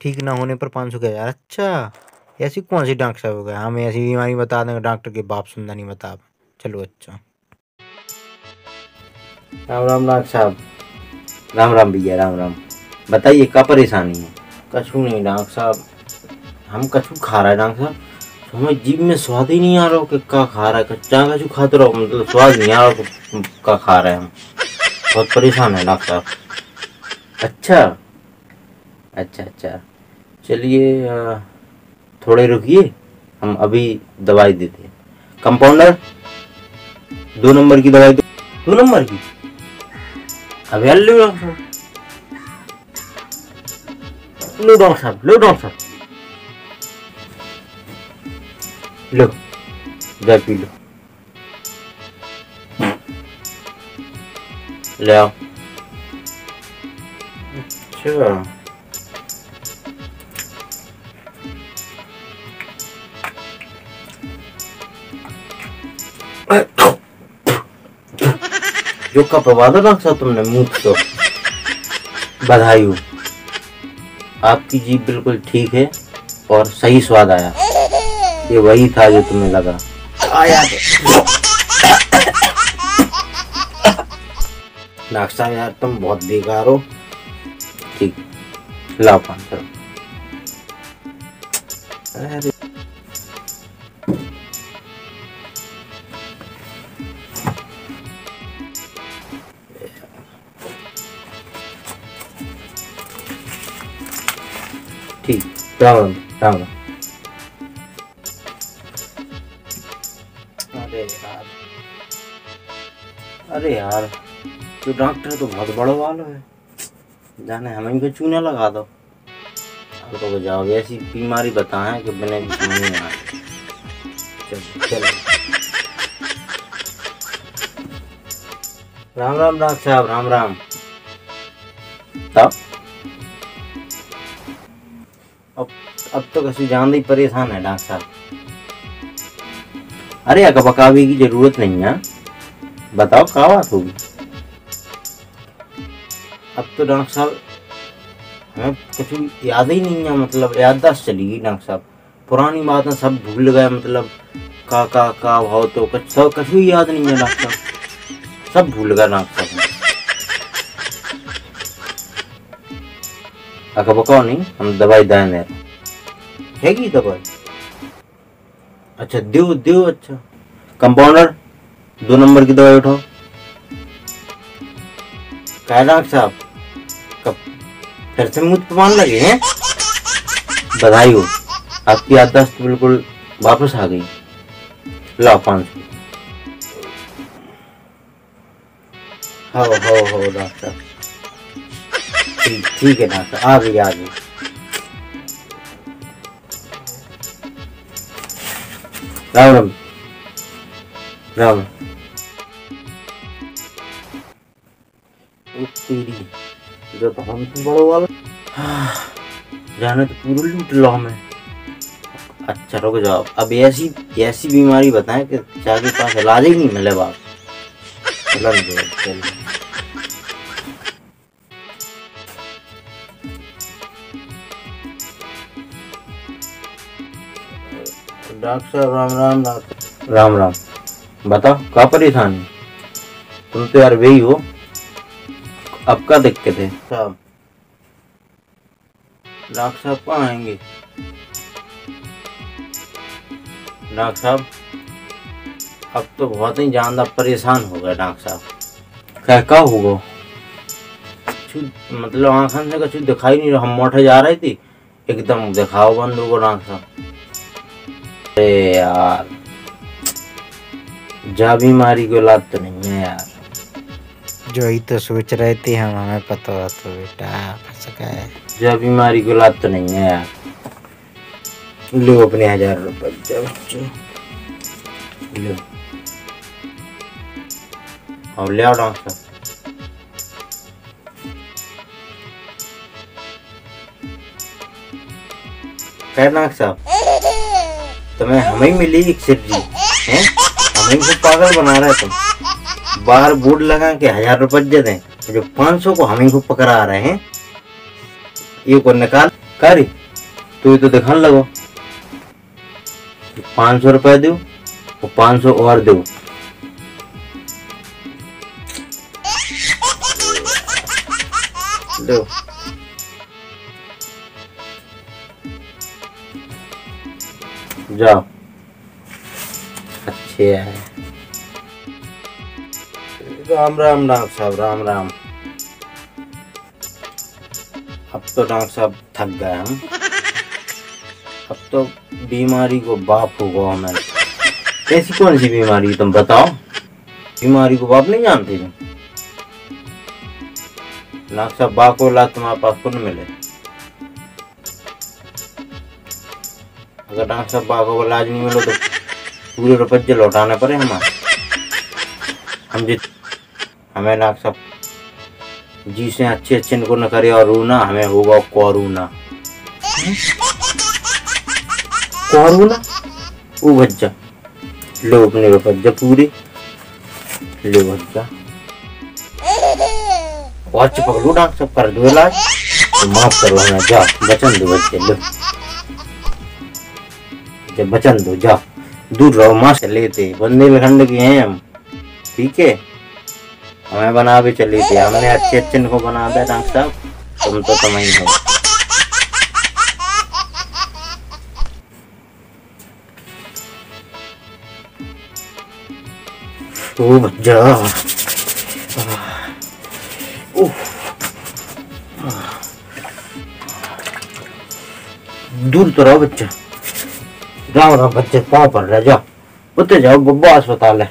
ठीक ना होने पर पाँच सौ के हज़ार अच्छा। ऐसी कौन सी डॉक्टर साहब हो गया हमें ऐसी बीमारी बता देंगे, डॉक्टर के बाप सुनना नहीं बता। चलो अच्छा। राम राम डॉक्टर साहब। राम राम भैया, राम राम। बताइए, क्या परेशानी है? कछू नहीं डॉक्टर साहब। हम कछू खा रहे हैं डॉक्टर साहब। हमें जीभ में स्वाद ही नहीं आ रहा कि क्या खा रहा है? कच्चा कछू खाते रहो मतलब स्वाद नहीं आ रहा क्या खा रहे हैं हम। बहुत परेशान है डॉक्टर साहब। अच्छा। अच्छा अच्छा। चलिए थोड़े रुकिए, हम अभी दवाई देते हैं। कंपाउंडर, दो नंबर की दवाई दो। दो नंबर की? अभी लो डॉक्टर साहब। लो डॉक्टर साहब, लो डॉक्टर साहब। लो जा पी लो। ले आओ। अच्छा। जो कपवा दो डॉक्टर साहब तुमने मुँह तो। बधाई हो। आपकी जीभ बिल्कुल ठीक है और सही स्वाद आया। ये वही था जो तुम्हें लगा। आया। साहब यार तुम बहुत बेकार हो। ठीक लाओ सौ अरे ठीक राम राम राम अरे यार। अरे यार, जो डॉक्टर तो बहुत बड़ो वालो है। जाने हमें इनको चूना लगा दो। अब तो जाओ ऐसी बीमारी बताएँ कि समझ नहीं राम राम डॉक्टर साहब, राम राम। तब अब तो कसी जान ही परेशान है डॉक्टर साहब। अरे अकबकावी की ज़रूरत नहीं है, बताओ, क्या बात होगी? अब तो डॉक्टर साहब, हमें कुछ याद ही नहीं है मतलब याददाश्त चली गई डॉक्टर साहब। पुरानी बातें सब भूल गए मतलब का का का भाव तो कुछ, सब कुछ भी याद नहीं है डॉक्टर साहब। सब भूल गए डॉक्टर साहब। अकबकाओ नहीं, हम दवाई दाएँ दे है की दवाई अच्छा दो दो अच्छा। कंपाउंडर, दो नंबर की दवाई उठाओ। क्या डॉक्टर साहब, कब फिर से मुझ मान लगे हैं? बधाई हो। आपकी याददाश्त बिल्कुल वापस आ गई। लाओ पाँच। सौ हो हो हो, डॉक्टर। ठीक है, डॉक्टर। आ गई आ गई। राम राम राम तेरी जो तो हम तो बड़ो वाला जाने तो पूरा लूट लो हमें। अच्छा रुक जाओ। अब ऐसी ऐसी बीमारी बताएँ कि चाह के पास इलाज ही नहीं मिले बाप। चलो चल। डॉक्टर साहब राम राम डॉक्टर राम राम। बताओ क्या परेशानी तुम तो यार वही हो। अब क्या दिक्कत है साहब डॉक्टर साहब कहाँ आएँगे? डॉक्टर साहब अब तो बहुत ही ज़्यादा परेशान हो गए डॉक्टर साहब। क्या क्या होगा मतलब आंखन से कुछ दिखाई नहीं रहा। हम मोटे जा रहे थे एकदम दिखाओ बंद होगा डॉक्टर साहब। अरे यार। जा बीमारी को लाद तो नहीं है यार। जो ही तो सोच रहे थे हम हमें पता हो तो बेटा फंस गए। जा बीमारी को लाद तो नहीं है यार। लो अपने हज़ार रुपये दे। बच्चों लो। और ले आओ क्या साहब तुम्हें हमें मिली एक सब्ज़ी हैं? हमें को पागल बना रहे तुम। बाहर बोर्ड लगा के हज़ार रुपये दे दें, जो पाँच सौ को हमें को पकड़ा रहे हैं। ये को निकाल। कारी, तू ही तो दिखाने लगो। पाँच सौ रुपये दो, और पाँच सौ और दो। दो। जाओ। अच्छे है। राम राम डॉक्टर साहब, राम राम। अब तो डॉक्टर साहब थक गए हम। अब तो बीमारी को बाप होगा हमें। ऐसी कौन सी बीमारी तुम बताओ। बीमारी को बाप नहीं जानते तुम। डॉक्टर साहब, बाप ला तुम्हारे पास कौन मिले? अगर साहब बाप को इलाज नहीं मिलो तो पूरे रुपये लौटाने पड़े हमारे। हम जित हमें डॉक्टर साहब जी से अच्छे अच्छे इनको न करे और रूना, हमें होगा कोरूना। कोरूना? वो बच्चा, लो अपने रुपये पूरे। लो बच्चा। वॉच पकड़ो डॉक्टर साहब कर दो इलाज। तो माफ़ करो हमें जा बचन दो बच्चे, लो। जब बचन दो जा दूर रहो मास्क लेते बंदे में खंड के हैं हम। ठीक है? हमें बना भी चली थी। हमने अच्छे अच्छे इनको बना दिया डॉक्टर साहब। तुम तो ही हो। ओ बच्चा। दूर तो रहो बच्चा। जाओ राम बच्चे पाँव पर रह जाओ। उतरे जाओ बब्बा अस्पताल है।